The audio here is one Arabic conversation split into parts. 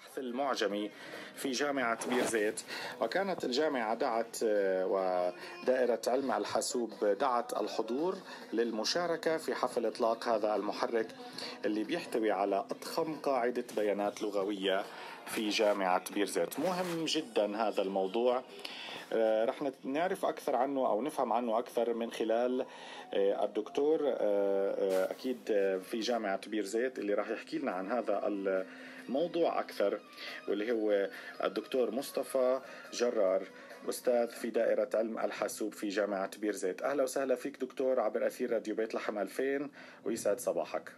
البحث المعجمي في جامعة بير زيت وكانت الجامعة دعت آه، ودائرة علم الحاسوب دعت الحضور للمشاركة في حفل إطلاق هذا المحرك اللي بيحتوي على أضخم قاعدة بيانات لغوية في جامعة بير زيت مهم جدا هذا الموضوع. رح نعرف أكثر عنه أو نفهم عنه أكثر من خلال آه، الدكتور آه، أكيد في جامعة بير زيت اللي راح يحكي لنا عن هذا الموضوع أكثر واللي هو الدكتور مصطفى جرار أستاذ في دائرة علم الحاسوب في جامعة بير زيت. أهلا وسهلا فيك دكتور عبر أثير راديو بيت لحم 2000 ويسعد صباحك.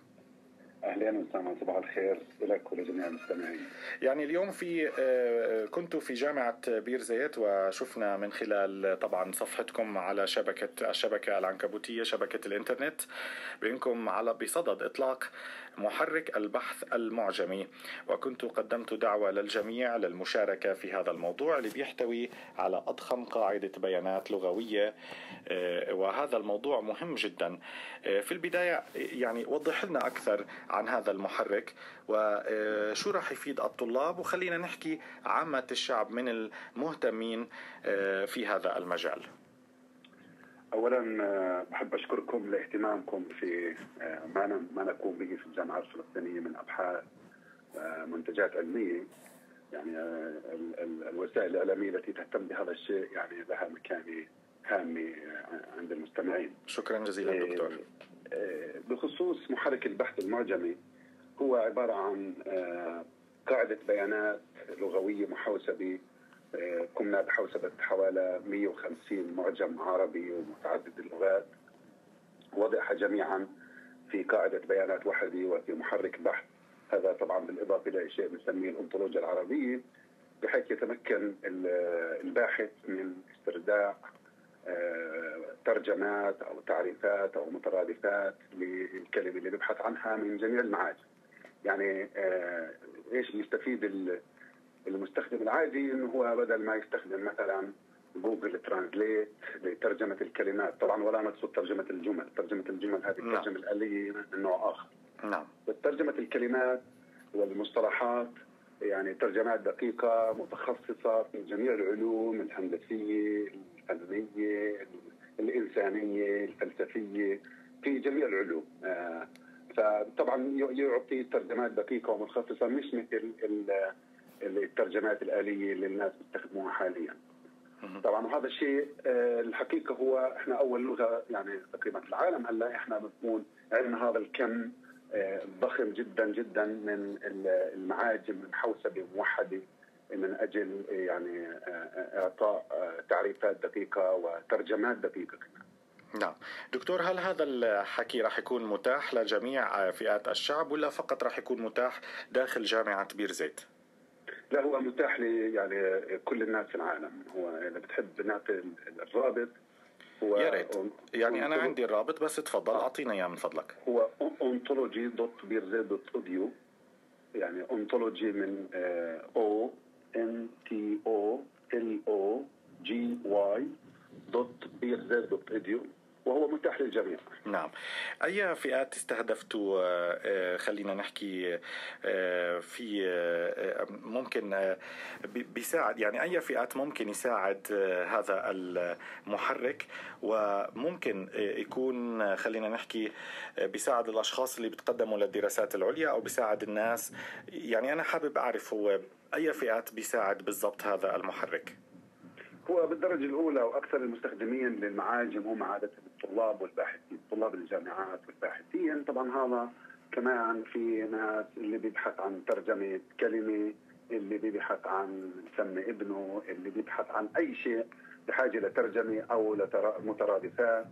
أهلا وسهلا صباح الخير لك ولجميع المستمعين. يعني اليوم في آه، كنت في جامعة بير زيت وشفنا من خلال طبعا صفحتكم على شبكة الشبكة العنكبوتية شبكة الإنترنت بانكم على بصدد إطلاق محرك البحث المعجمي وكنت قدمت دعوة للجميع للمشاركة في هذا الموضوع اللي بيحتوي على أضخم قاعدة بيانات لغوية آه، وهذا الموضوع مهم جدا. آه، في البداية يعني وضح لنا أكثر عن هذا المحرك وشو راح يفيد الطلاب وخلينا نحكي عامة الشعب من المهتمين آه، في هذا المجال اولا آه، بحب أشكركم لاهتمامكم في آه، ما ما نقوم به في الجامعة الفلسطينية من أبحاث منتجات علمية يعني الوسائل الإعلامية التي تهتم بهذا الشيء يعني لها مكانة هامة عند المستمعين. شكرا جزيلا دكتور. بخصوص محرك البحث المعجمي هو عبارة عن آه، قاعدة بيانات لغوية محوسبة آه، قمنا بحوسبة حوالي 150 معجم عربي ومتعدد اللغات وضعها جميعا في قاعدة بيانات وحدة وفي محرك بحث. هذا طبعا بالإضافة إلى شيء بنسميه الأنطولوجيا العربية بحيث يتمكن الباحث من استرداء آه، ترجمات أو تعريفات أو مترادفات للكلمة اللي بيبحث عنها من جميع المعاجم. يعني آه، إيش بيستفيد المستخدم العادي إنه هو بدل ما يستخدم مثلا جوجل ترانزليت لترجمة الكلمات، طبعا ولا نقصد ترجمة الجمل، ترجمة الجمل هذه نعم. الترجمة الآلية من نوع آخر. نعم. ترجمة الكلمات والمصطلحات يعني ترجمات دقيقة متخصصة في جميع العلوم الهندسية الفنية الإنسانية الفلسفية في جميع العلوم. آه، فطبعا يعطي ترجمات دقيقة ومتخصصة مش مثل الترجمات الآلية اللي الناس بيستخدموها حاليا. طبعا وهذا الشيء آه، الحقيقة هو إحنا أول لغة يعني تقريبا في العالم هلأ إحنا بنكون عندنا هذا الكم ضخم جدا جدا من المعاجم من حوسبة موحدة. من أجل يعني إعطاء تعريفات دقيقة وترجمات دقيقة كمان. نعم. دكتور هل هذا الحكي راح يكون متاح لجميع فئات الشعب ولا فقط راح يكون متاح داخل جامعة بير زيت؟ لا هو متاح ل يعني كل الناس في العالم. هو إذا بتحب نعطي الرابط هو يا ريت. يعني أنا عندي الرابط بس تفضل اعطينا إياه من فضلك. هو ontology.birzed.audio يعني ontology من أو ان تي أو ال أو وهو متاح للجميع. نعم. أي فئات استهدفتوا آه، آه، خلينا نحكي آه، في ممكن بيساعد يعني أي فئات ممكن يساعد هذا المحرك وممكن يكون خلينا نحكي بيساعد الأشخاص اللي بتقدموا للدراسات العليا أو بيساعد الناس. يعني أنا حابب أعرف هو أي فئات بيساعد بالضبط هذا المحرك؟ هو بالدرجة الأولى وأكثر المستخدمين للمعاجم هم عادة الطلاب والباحثين، طلاب الجامعات والباحثين، طبعا هذا كمان في ناس اللي بيبحث عن ترجمة كلمة، اللي بيبحث عن سمي ابنه، اللي بيبحث عن أي شيء بحاجة لترجمة أو لمترادفات،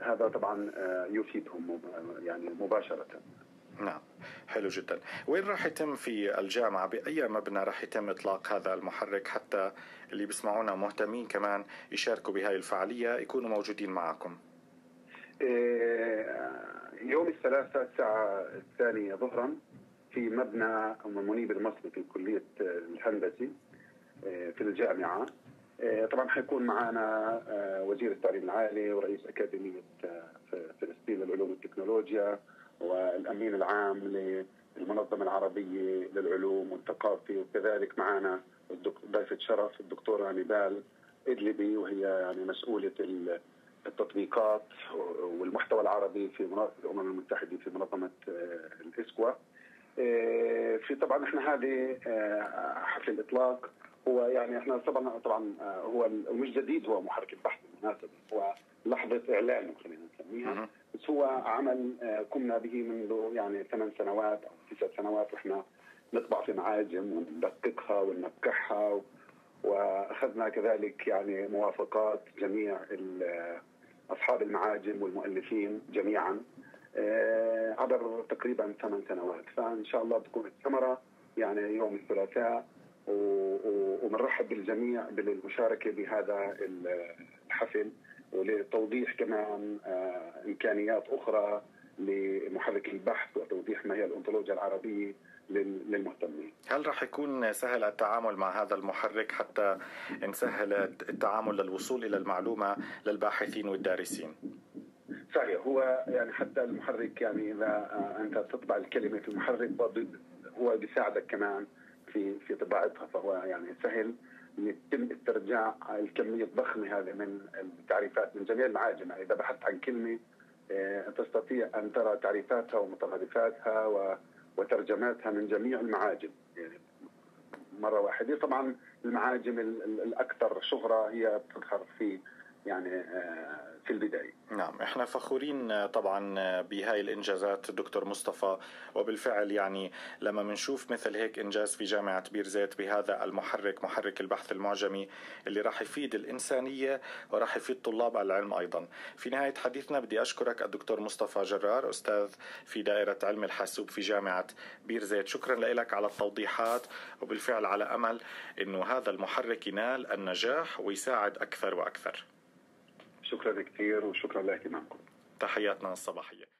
هذا طبعا آه، يفيدهم يعني مباشرة. نعم. حلو جدا. وين راح يتم في الجامعة؟ بأي مبنى راح يتم إطلاق هذا المحرك حتى اللي بيسمعونا مهتمين كمان يشاركوا بهاي الفعالية يكونوا موجودين معكم إيه، يوم الثلاثاء الساعة الثانية ظهرا في مبنى منيب المصري في كلية الهندسة إيه، في الجامعة. إيه، طبعا حيكون معنا وزير التعليم العالي ورئيس أكاديمية فلسطين للعلوم والتكنولوجيا والأمين العام المنظمة العربية للعلوم والثقافة وكذلك معنا ضيفة شرف الدكتورة نبال إدلبي وهي يعني مسؤولة التطبيقات والمحتوى العربي في منظمة الأمم المتحدة في منظمة آه، الإسكوا. آه، في طبعا إحنا هذه آه، حفل الإطلاق هو يعني إحنا طبعا طبعا هو مش جديد هو محرك البحث بالمناسبة هو لحظة إعلان خلينا نسميها. هو عمل قمنا به منذ يعني ثمان سنوات أو تسع سنوات وإحنا نطبع في معاجم وندققها وننكحها وأخذنا كذلك يعني موافقات جميع أصحاب المعاجم والمؤلفين جميعا آه، عبر تقريبا ثمان سنوات. فإن شاء الله تكون الثمرة يعني يوم الثلاثاء وبنرحب بالجميع بالمشاركة بهذا الحفل. ولتوضيح كمان آه، إمكانيات أخرى لمحرك البحث وتوضيح ما هي الانطولوجيا العربية للمهتمين. هل راح يكون سهل التعامل مع هذا المحرك حتى نسهل التعامل للوصول إلى المعلومة للباحثين والدارسين؟ صحيح هو يعني حتى المحرك يعني إذا أنت تطبع الكلمة في المحرك هو بيساعدك كمان في في طباعتها فهو يعني سهل يتم استرجاع الكمية الضخمة هذه من التعريفات من جميع المعاجم. يعني إذا بحثت عن كلمة آه، تستطيع أن ترى تعريفاتها ومترادفاتها وترجماتها من جميع المعاجم. يعني مرة واحدة. طبعا المعاجم الأكثر شهرة هي تظهر في يعني آه، في البداية. نعم إحنا فخورين طبعا بهاي الإنجازات دكتور مصطفى وبالفعل يعني لما بنشوف مثل هيك إنجاز في جامعة بير زيت بهذا المحرك محرك البحث المعجمي اللي راح يفيد الإنسانية وراح يفيد طلاب العلم أيضا. في نهاية حديثنا بدي أشكرك الدكتور مصطفى جرار أستاذ في دائرة علم الحاسوب في جامعة بير زيت، شكرا لك على التوضيحات وبالفعل على أمل إنه هذا المحرك ينال النجاح ويساعد أكثر وأكثر. شكرا كثير وشكرا لاهتمامكم. تحياتنا الصباحية.